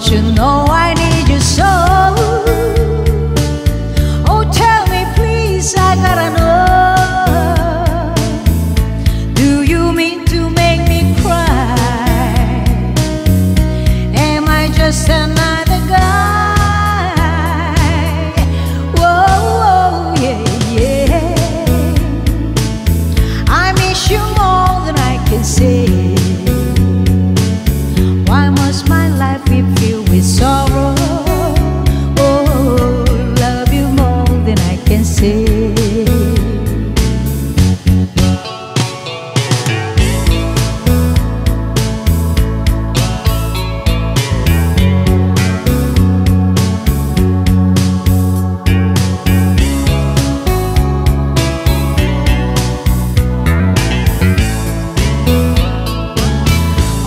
don't you know I need you so? Oh, tell me, please, I gotta know. Do you mean to make me cry? Am I just another guy? Whoa, yeah, yeah. I miss you more than I can say.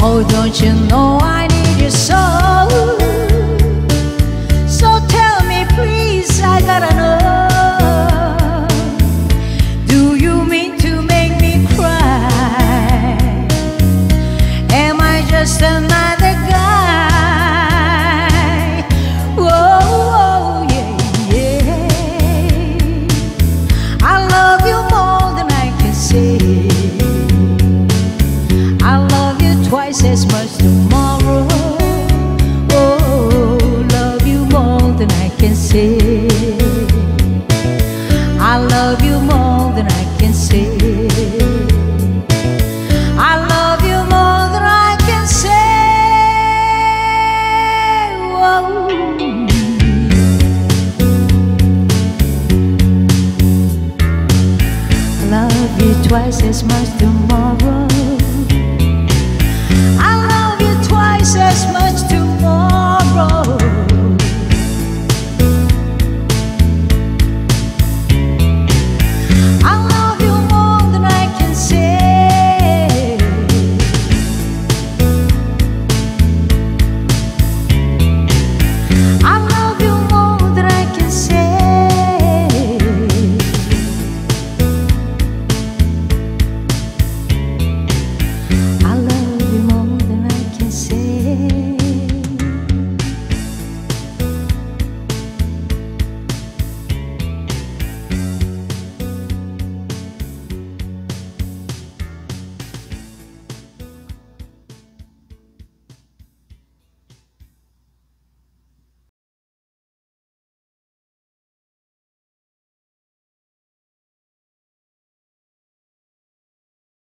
Oh, don't you know I need you so? As much tomorrow. Oh, love you more than I can say. I love you more than I can say. I love you more than I can say. Whoa. I love you twice as much tomorrow.